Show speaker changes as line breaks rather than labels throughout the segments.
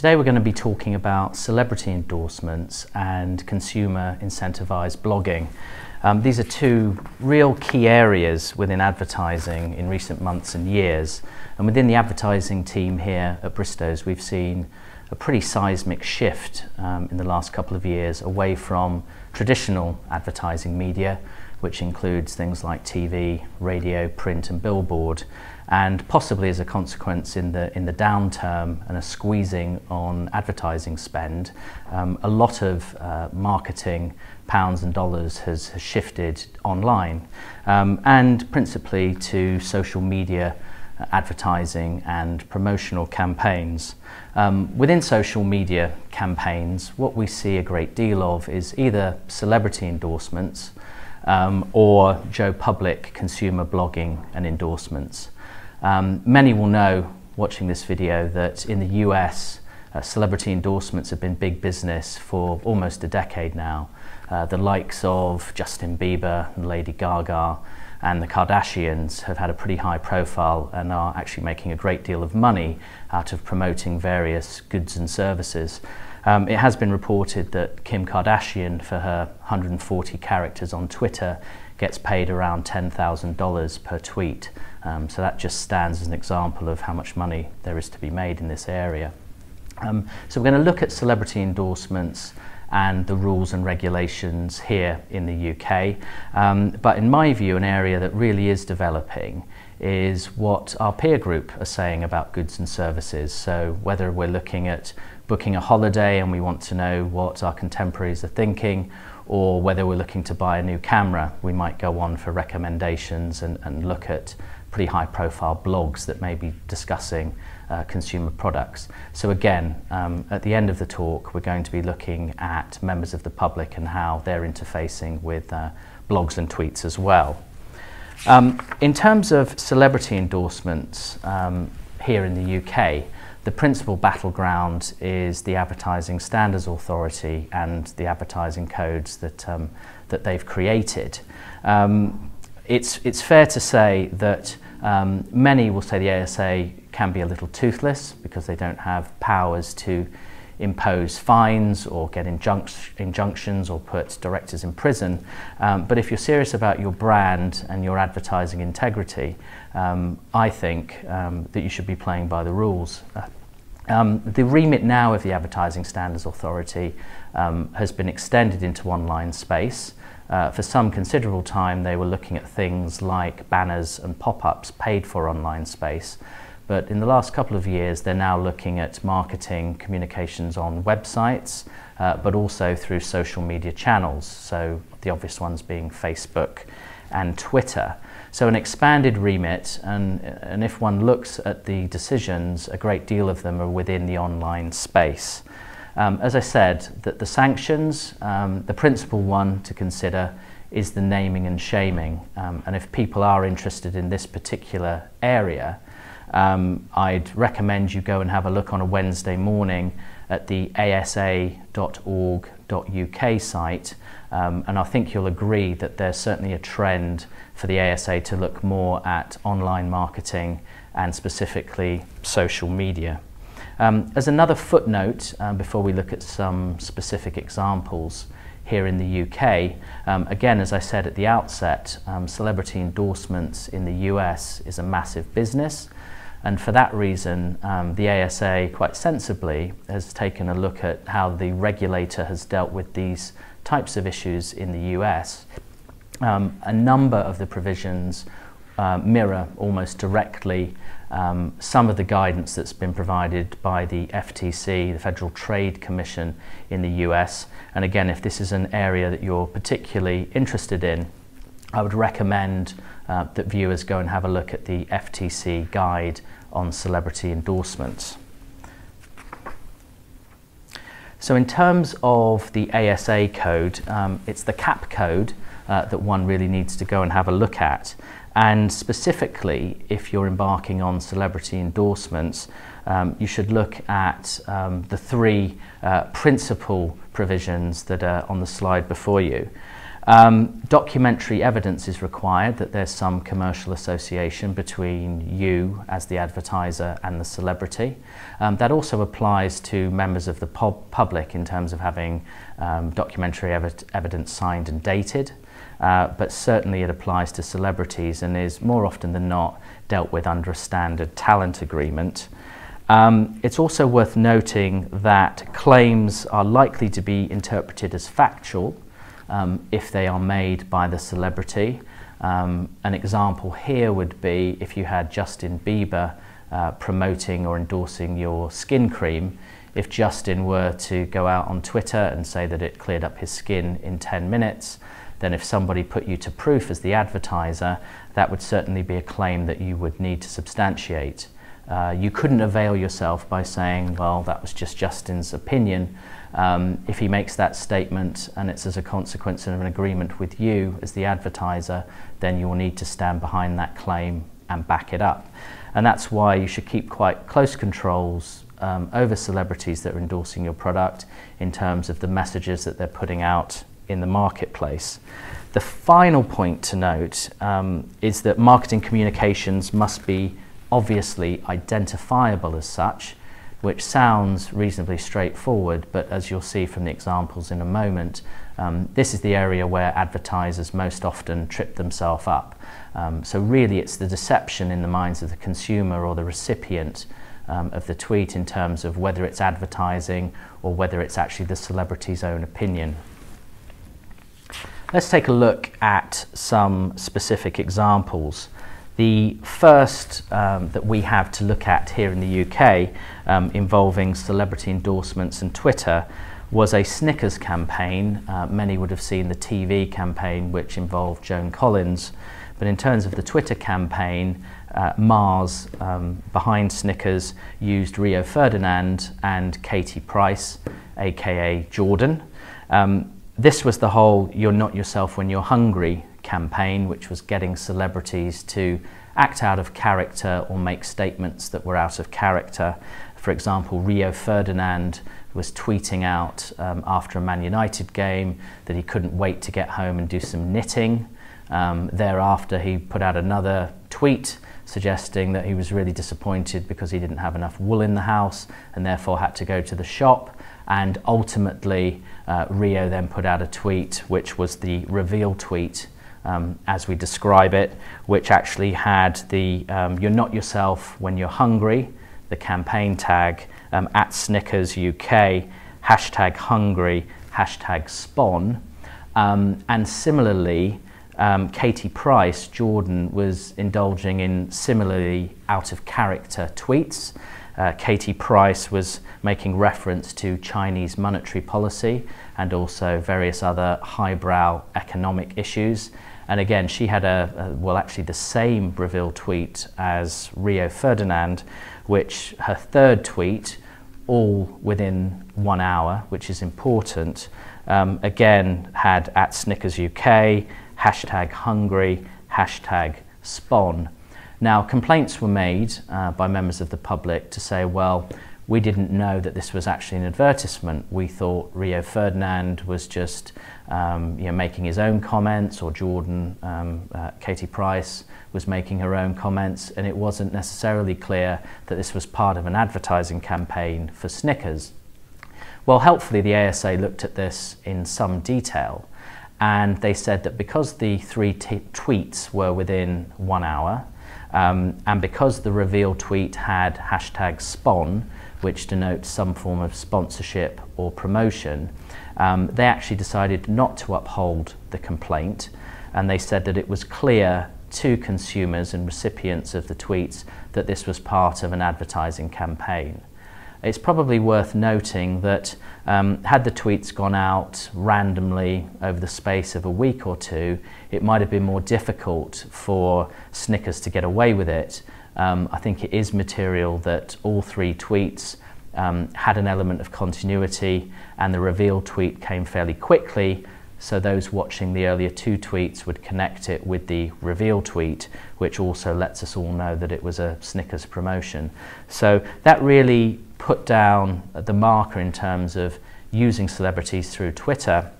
Today we're going to be talking about celebrity endorsements and consumer incentivized blogging. Um, these are two real key areas within advertising in recent months and years. And within the advertising team here at Bristows, we've seen a pretty seismic shift um, in the last couple of years away from traditional advertising media, which includes things like TV, radio, print and billboard, and possibly as a consequence in the, in the downturn and a squeezing on advertising spend, um, a lot of uh, marketing pounds and dollars has, has shifted online um, and principally to social media uh, advertising and promotional campaigns. Um, within social media campaigns, what we see a great deal of is either celebrity endorsements um, or Joe Public consumer blogging and endorsements. Um, many will know watching this video that in the US, uh, celebrity endorsements have been big business for almost a decade now. Uh, the likes of Justin Bieber and Lady Gaga and the Kardashians have had a pretty high profile and are actually making a great deal of money out of promoting various goods and services. Um, it has been reported that Kim Kardashian, for her 140 characters on Twitter, gets paid around $10,000 per tweet. Um, so that just stands as an example of how much money there is to be made in this area. Um, so we're going to look at celebrity endorsements and the rules and regulations here in the UK. Um, but in my view, an area that really is developing is what our peer group are saying about goods and services. So whether we're looking at booking a holiday and we want to know what our contemporaries are thinking, or whether we're looking to buy a new camera, we might go on for recommendations and, and look at pretty high profile blogs that may be discussing uh, consumer products. So again, um, at the end of the talk, we're going to be looking at members of the public and how they're interfacing with uh, blogs and tweets as well. Um, in terms of celebrity endorsements um, here in the UK, the principal battleground is the Advertising Standards Authority and the advertising codes that, um, that they've created. Um, it's, it's fair to say that um, many will say the ASA can be a little toothless because they don't have powers to impose fines or get injunct injunctions or put directors in prison. Um, but if you're serious about your brand and your advertising integrity, um, I think um, that you should be playing by the rules. Uh, um, the remit now of the Advertising Standards Authority um, has been extended into online space. Uh, for some considerable time, they were looking at things like banners and pop-ups paid for online space. But in the last couple of years, they're now looking at marketing communications on websites, uh, but also through social media channels. So the obvious ones being Facebook and Twitter. So an expanded remit, and, and if one looks at the decisions, a great deal of them are within the online space. Um, as I said, that the sanctions, um, the principal one to consider is the naming and shaming. Um, and if people are interested in this particular area, um, I'd recommend you go and have a look on a Wednesday morning at the asa.org.uk site. Um, and I think you'll agree that there's certainly a trend for the ASA to look more at online marketing and specifically social media. Um, as another footnote, um, before we look at some specific examples here in the UK, um, again, as I said at the outset, um, celebrity endorsements in the US is a massive business. And for that reason, um, the ASA quite sensibly has taken a look at how the regulator has dealt with these types of issues in the US. Um, a number of the provisions uh, mirror almost directly um, some of the guidance that's been provided by the FTC, the Federal Trade Commission in the US. And again, if this is an area that you're particularly interested in, I would recommend uh, that viewers go and have a look at the FTC guide on celebrity endorsements. So in terms of the ASA code, um, it's the CAP code uh, that one really needs to go and have a look at. And specifically, if you're embarking on celebrity endorsements, um, you should look at um, the three uh, principal provisions that are on the slide before you. Um, documentary evidence is required that there's some commercial association between you as the advertiser and the celebrity. Um, that also applies to members of the pub public in terms of having um, documentary ev evidence signed and dated. Uh, but certainly it applies to celebrities and is more often than not dealt with under a standard talent agreement. Um, it's also worth noting that claims are likely to be interpreted as factual um, if they are made by the celebrity. Um, an example here would be if you had Justin Bieber uh, promoting or endorsing your skin cream, if Justin were to go out on Twitter and say that it cleared up his skin in 10 minutes, then if somebody put you to proof as the advertiser, that would certainly be a claim that you would need to substantiate. Uh, you couldn't avail yourself by saying, well, that was just Justin's opinion. Um, if he makes that statement and it's as a consequence of an agreement with you as the advertiser, then you will need to stand behind that claim and back it up. And that's why you should keep quite close controls um, over celebrities that are endorsing your product in terms of the messages that they're putting out in the marketplace. The final point to note um, is that marketing communications must be obviously identifiable as such, which sounds reasonably straightforward, but as you'll see from the examples in a moment, um, this is the area where advertisers most often trip themselves up. Um, so really it's the deception in the minds of the consumer or the recipient um, of the tweet in terms of whether it's advertising or whether it's actually the celebrity's own opinion. Let's take a look at some specific examples. The first um, that we have to look at here in the UK um, involving celebrity endorsements and Twitter was a Snickers campaign. Uh, many would have seen the TV campaign which involved Joan Collins. But in terms of the Twitter campaign, uh, Mars um, behind Snickers used Rio Ferdinand and Katie Price, aka Jordan. Um, this was the whole You're Not Yourself When You're Hungry campaign, which was getting celebrities to act out of character or make statements that were out of character. For example, Rio Ferdinand was tweeting out um, after a Man United game that he couldn't wait to get home and do some knitting. Um, thereafter, he put out another tweet suggesting that he was really disappointed because he didn't have enough wool in the house and therefore had to go to the shop. And ultimately, uh, Rio then put out a tweet, which was the reveal tweet, um, as we describe it, which actually had the um, You're Not Yourself When You're Hungry, the campaign tag, um, at Snickers UK, hashtag hungry, hashtag spon. Um, and similarly, um, Katie Price, Jordan, was indulging in similarly out of character tweets. Uh, Katie Price was making reference to Chinese monetary policy and also various other highbrow economic issues. And again, she had a, a, well, actually the same reveal tweet as Rio Ferdinand, which her third tweet, all within one hour, which is important, um, again had at Snickers UK, hashtag hungry, hashtag spon. Now, complaints were made uh, by members of the public to say, well, we didn't know that this was actually an advertisement. We thought Rio Ferdinand was just um, you know, making his own comments, or Jordan, um, uh, Katie Price was making her own comments, and it wasn't necessarily clear that this was part of an advertising campaign for Snickers. Well, helpfully, the ASA looked at this in some detail, and they said that because the three tweets were within one hour, um, and because the reveal tweet had hashtag spon, which denotes some form of sponsorship or promotion, um, they actually decided not to uphold the complaint and they said that it was clear to consumers and recipients of the tweets that this was part of an advertising campaign. It's probably worth noting that um, had the tweets gone out randomly over the space of a week or two, it might have been more difficult for Snickers to get away with it um, I think it is material that all three tweets um, had an element of continuity and the reveal tweet came fairly quickly so those watching the earlier two tweets would connect it with the reveal tweet, which also lets us all know that it was a Snickers promotion. So that really put down the marker in terms of using celebrities through Twitter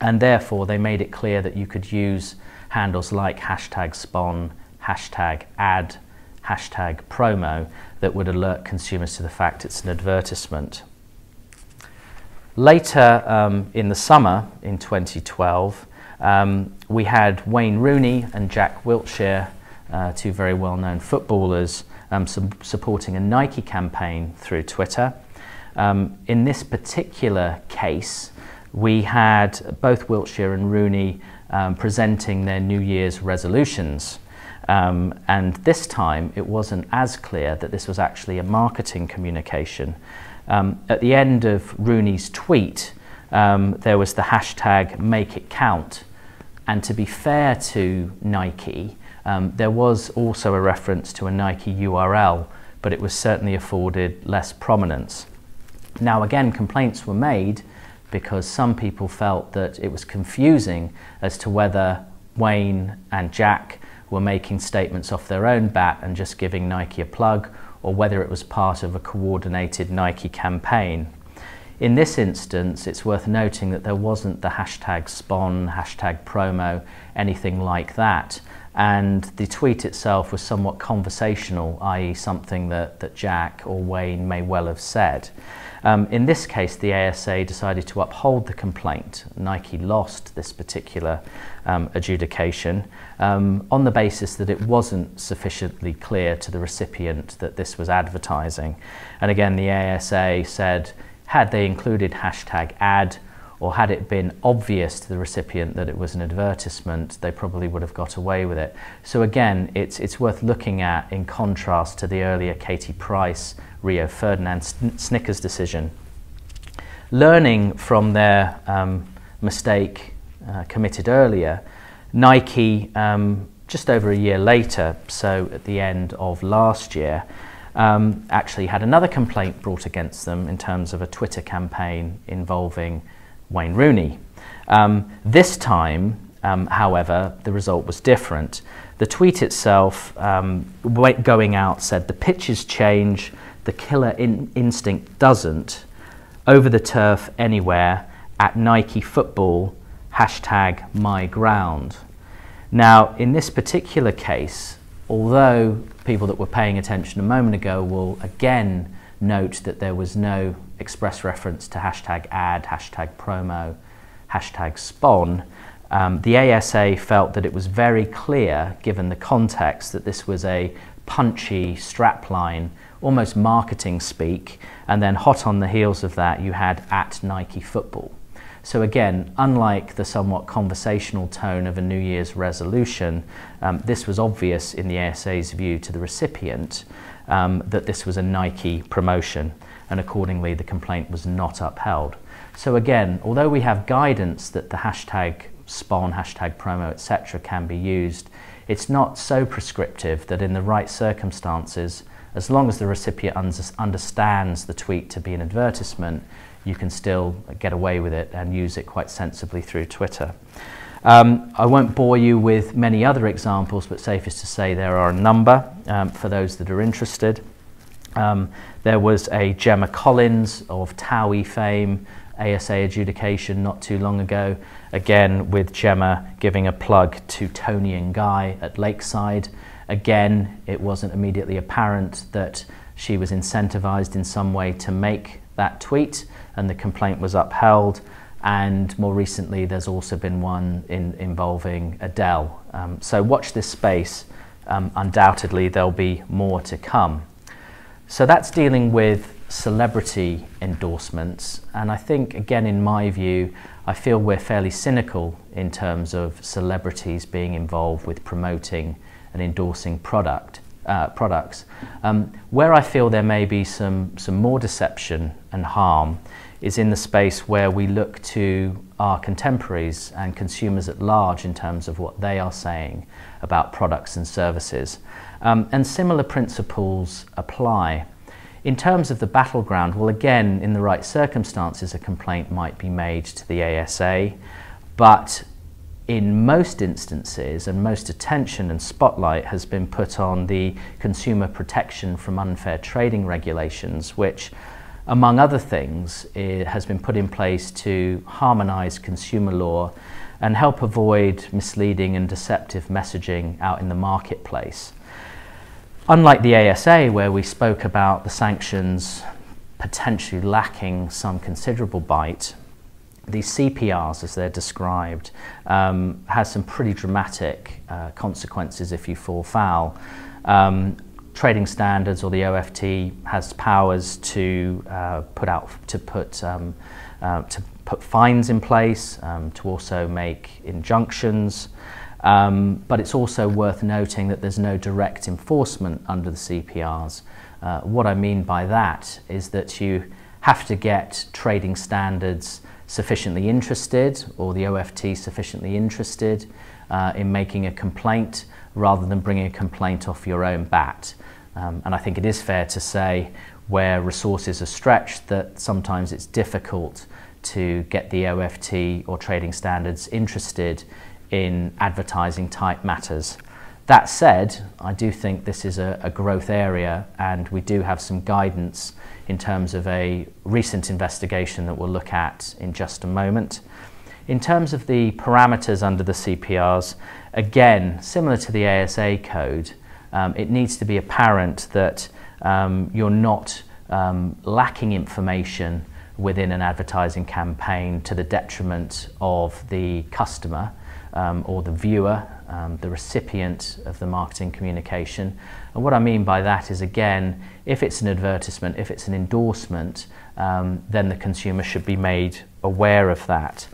And therefore, they made it clear that you could use handles like hashtag spon, hashtag ad, hashtag promo that would alert consumers to the fact it's an advertisement. Later um, in the summer in 2012, um, we had Wayne Rooney and Jack Wilshere, uh, two very well known footballers, um, su supporting a Nike campaign through Twitter. Um, in this particular case, we had both Wilshere and Rooney um, presenting their New Year's resolutions. Um, and this time it wasn't as clear that this was actually a marketing communication. Um, at the end of Rooney's tweet, um, there was the hashtag make it count. And to be fair to Nike, um, there was also a reference to a Nike URL, but it was certainly afforded less prominence. Now, again, complaints were made because some people felt that it was confusing as to whether Wayne and Jack were making statements off their own bat and just giving Nike a plug, or whether it was part of a coordinated Nike campaign. In this instance, it's worth noting that there wasn't the hashtag spon, hashtag promo, anything like that. And the tweet itself was somewhat conversational, i.e., something that, that Jack or Wayne may well have said. Um, in this case, the ASA decided to uphold the complaint. Nike lost this particular um, adjudication um, on the basis that it wasn't sufficiently clear to the recipient that this was advertising. And again, the ASA said, had they included hashtag ad, or had it been obvious to the recipient that it was an advertisement, they probably would have got away with it. So again, it's, it's worth looking at in contrast to the earlier Katie Price, Rio Ferdinand Snickers decision. Learning from their um, mistake uh, committed earlier, Nike, um, just over a year later, so at the end of last year, um, actually had another complaint brought against them in terms of a Twitter campaign involving Wayne Rooney. Um, this time, um, however, the result was different. The tweet itself, um, going out, said the pitches change, the killer in instinct doesn't. Over the turf, anywhere, at Nike football, hashtag my ground. Now, in this particular case, although people that were paying attention a moment ago will again note that there was no express reference to hashtag ad, hashtag promo, hashtag spon, um, the ASA felt that it was very clear, given the context, that this was a punchy strapline, almost marketing speak, and then hot on the heels of that, you had at Nike football. So again, unlike the somewhat conversational tone of a New Year's resolution, um, this was obvious in the ASA's view to the recipient um, that this was a Nike promotion and accordingly the complaint was not upheld. So again, although we have guidance that the hashtag spon, hashtag promo, etc. can be used, it's not so prescriptive that in the right circumstances, as long as the recipient understands the tweet to be an advertisement, you can still get away with it and use it quite sensibly through Twitter. Um, I won't bore you with many other examples, but safest to say there are a number um, for those that are interested. Um, there was a Gemma Collins of TOWIE fame, ASA adjudication not too long ago, again with Gemma giving a plug to Toni and Guy at Lakeside. Again, it wasn't immediately apparent that she was incentivized in some way to make that tweet, and the complaint was upheld. And more recently, there's also been one in, involving Adele. Um, so watch this space. Um, undoubtedly, there'll be more to come. So that's dealing with celebrity endorsements. And I think, again, in my view, I feel we're fairly cynical in terms of celebrities being involved with promoting and endorsing product. Uh, products. Um, where I feel there may be some, some more deception and harm is in the space where we look to our contemporaries and consumers at large in terms of what they are saying about products and services. Um, and similar principles apply. In terms of the battleground, well, again, in the right circumstances, a complaint might be made to the ASA, but in most instances, and most attention and spotlight has been put on the consumer protection from unfair trading regulations, which among other things, has been put in place to harmonise consumer law and help avoid misleading and deceptive messaging out in the marketplace. Unlike the ASA, where we spoke about the sanctions potentially lacking some considerable bite, these CPRs, as they're described, um, has some pretty dramatic uh, consequences if you fall foul. Um, trading standards or the OFT has powers to uh, put out to put um, uh, to put fines in place, um, to also make injunctions. Um, but it's also worth noting that there's no direct enforcement under the CPRs. Uh, what I mean by that is that you have to get trading standards sufficiently interested or the OFT sufficiently interested uh, in making a complaint rather than bringing a complaint off your own bat. Um, and I think it is fair to say where resources are stretched that sometimes it's difficult to get the OFT or trading standards interested in advertising type matters. That said, I do think this is a, a, growth area and we do have some guidance in terms of a recent investigation that we'll look at in just a moment. In terms of the parameters under the CPRs, again, similar to the ASA code, um, it needs to be apparent that um, you're not um, lacking information within an advertising campaign to the detriment of the customer um, or the viewer, um, the recipient of the marketing communication. And what I mean by that is, again, if it's an advertisement, if it's an endorsement, um, then the consumer should be made aware of that.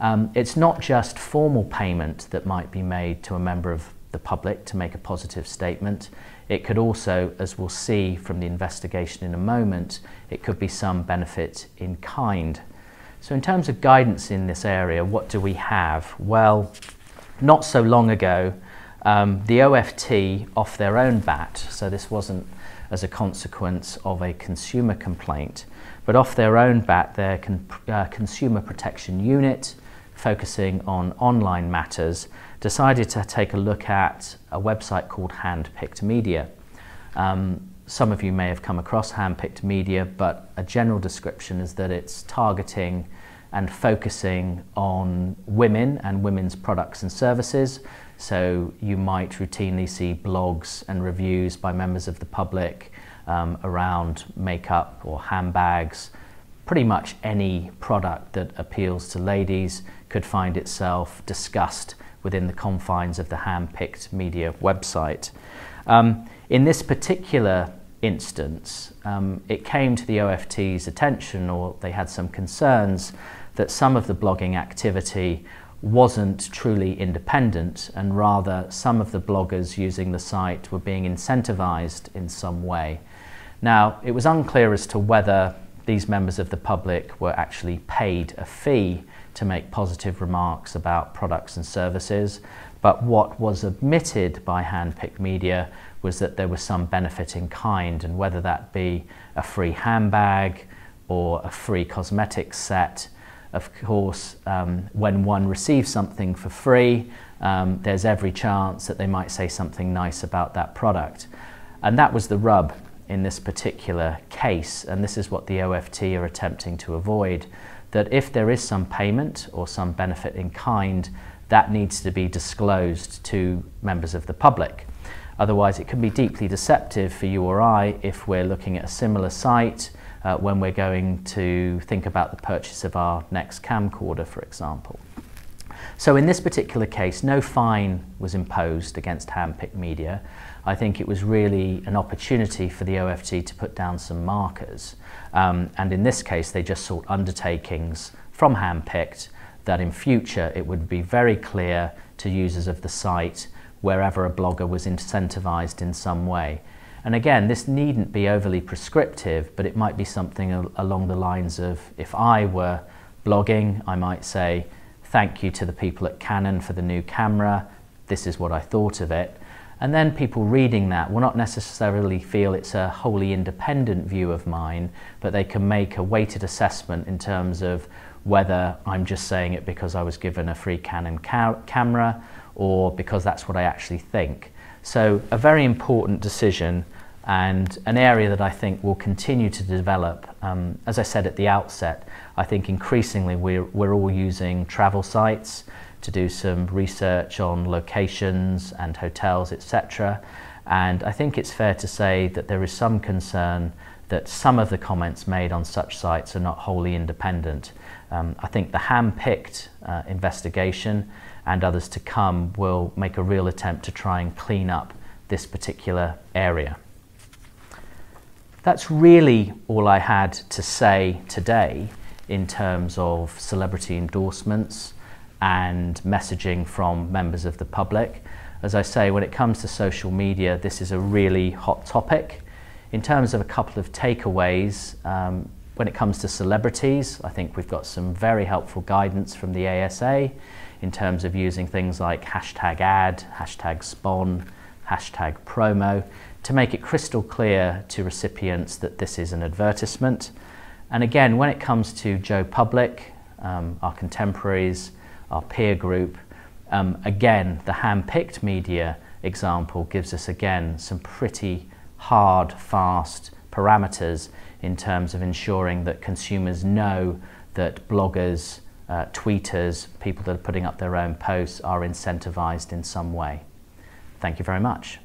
Um, it's not just formal payment that might be made to a member of the public to make a positive statement. It could also, as we'll see from the investigation in a moment, it could be some benefit in kind. So in terms of guidance in this area, what do we have? Well, not so long ago, um, the OFT off their own bat, so this wasn't as a consequence of a consumer complaint, but off their own bat, their con uh, consumer protection unit, focusing on online matters, decided to take a look at a website called Handpicked Media. Um, some of you may have come across Handpicked Media, but a general description is that it's targeting and focusing on women and women's products and services. So you might routinely see blogs and reviews by members of the public um, around makeup or handbags. Pretty much any product that appeals to ladies could find itself discussed within the confines of the Handpicked Media website. Um, in this particular instance, um, it came to the OFT's attention, or they had some concerns, that some of the blogging activity wasn't truly independent, and rather some of the bloggers using the site were being incentivized in some way. Now, it was unclear as to whether these members of the public were actually paid a fee to make positive remarks about products and services. But what was admitted by Handpicked Media was that there was some benefit in kind, and whether that be a free handbag or a free cosmetics set. Of course, um, when one receives something for free, um, there's every chance that they might say something nice about that product. And that was the rub in this particular case, and this is what the OFT are attempting to avoid that if there is some payment or some benefit in kind, that needs to be disclosed to members of the public. Otherwise, it can be deeply deceptive for you or I if we're looking at a similar site uh, when we're going to think about the purchase of our next camcorder, for example. So in this particular case, no fine was imposed against Handpicked Media. I think it was really an opportunity for the OFT to put down some markers. Um, and in this case, they just sought undertakings from Handpicked that in future it would be very clear to users of the site wherever a blogger was incentivized in some way. And again, this needn't be overly prescriptive, but it might be something al along the lines of if I were blogging, I might say, thank you to the people at Canon for the new camera, this is what I thought of it. And then people reading that will not necessarily feel it's a wholly independent view of mine, but they can make a weighted assessment in terms of whether I'm just saying it because I was given a free Canon ca camera or because that's what I actually think. So a very important decision and an area that I think will continue to develop. Um, as I said at the outset, I think increasingly we're, we're all using travel sites to do some research on locations and hotels, etc. And I think it's fair to say that there is some concern that some of the comments made on such sites are not wholly independent. Um, I think the hand-picked uh, investigation and others to come will make a real attempt to try and clean up this particular area. That's really all I had to say today in terms of celebrity endorsements and messaging from members of the public. As I say, when it comes to social media, this is a really hot topic. In terms of a couple of takeaways, um, when it comes to celebrities, I think we've got some very helpful guidance from the ASA in terms of using things like hashtag ad, hashtag spon, hashtag promo to make it crystal clear to recipients that this is an advertisement. And again, when it comes to Joe Public, um, our contemporaries, our peer group, um, again, the hand-picked media example gives us again some pretty hard, fast parameters in terms of ensuring that consumers know that bloggers, uh, tweeters, people that are putting up their own posts are incentivized in some way. Thank you very much.